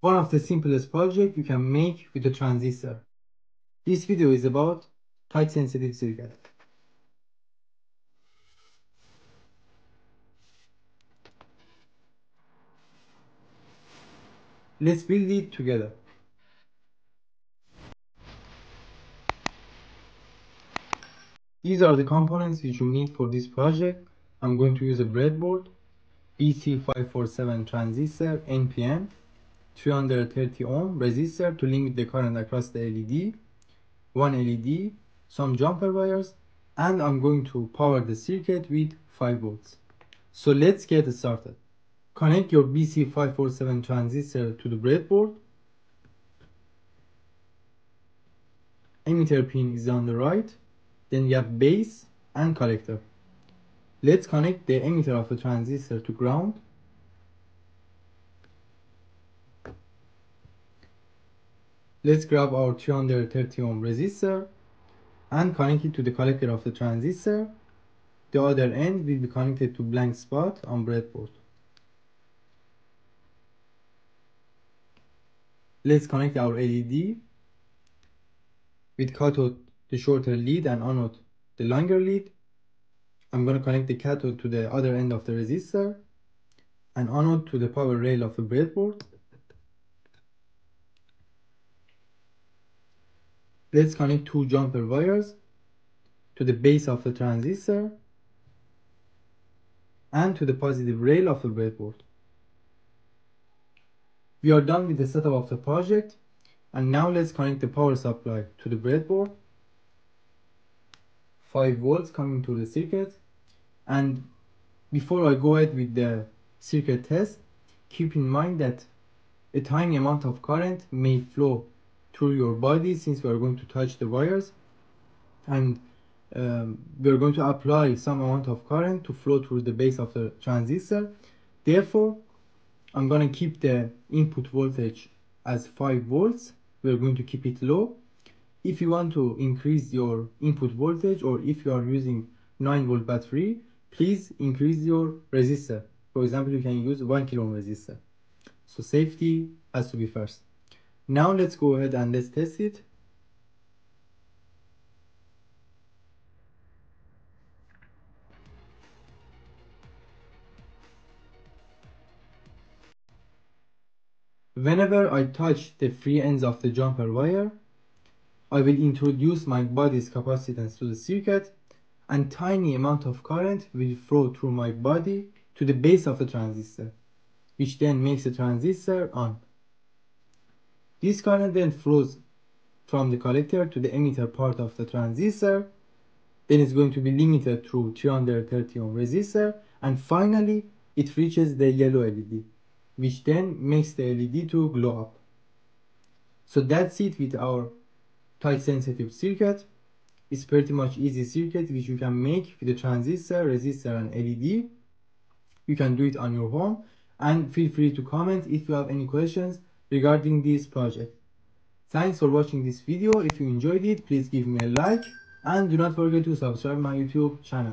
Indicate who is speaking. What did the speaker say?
Speaker 1: one of the simplest projects you can make with a transistor. This video is about touch sensitive circuit. Let's build it together. These are the components which you need for this project. I'm going to use a breadboard, BC547 transistor, NPN, 330 ohm resistor to limit the current across the LED, one LED, some jumper wires, and I'm going to power the circuit with 5 volts. So let's get started. Connect your BC547 transistor to the breadboard. Emitter pin is on the right then we have base and collector. Let's connect the emitter of the transistor to ground. Let's grab our 230 ohm resistor and connect it to the collector of the transistor. The other end will be connected to blank spot on breadboard. Let's connect our LED with cathode the shorter lead and anode the longer lead. I'm going to connect the cathode to the other end of the resistor and anode to the power rail of the breadboard. Let's connect two jumper wires to the base of the transistor and to the positive rail of the breadboard. We are done with the setup of the project and now let's connect the power supply to the breadboard 5 volts coming to the circuit and before I go ahead with the circuit test keep in mind that a tiny amount of current may flow through your body since we are going to touch the wires. And um, we are going to apply some amount of current to flow through the base of the transistor. Therefore I'm going to keep the input voltage as 5 volts. We're going to keep it low. If you want to increase your input voltage or if you are using 9 volt battery please increase your resistor. For example you can use 1 kilo resistor. So safety has to be first now let's go ahead and let's test it Whenever I touch the free ends of the jumper wire, I will introduce my body's capacitance to the circuit and tiny amount of current will flow through my body to the base of the transistor, which then makes the transistor on. This current then flows from the collector to the emitter part of the transistor, then it's going to be limited through 330 ohm resistor, and finally it reaches the yellow LED, which then makes the LED to glow up. So that's it with our touch sensitive circuit. It's pretty much easy circuit which you can make with a transistor, resistor and LED. You can do it on your home and feel free to comment if you have any questions regarding this project. Thanks for watching this video. If you enjoyed it, please give me a like and do not forget to subscribe my YouTube channel.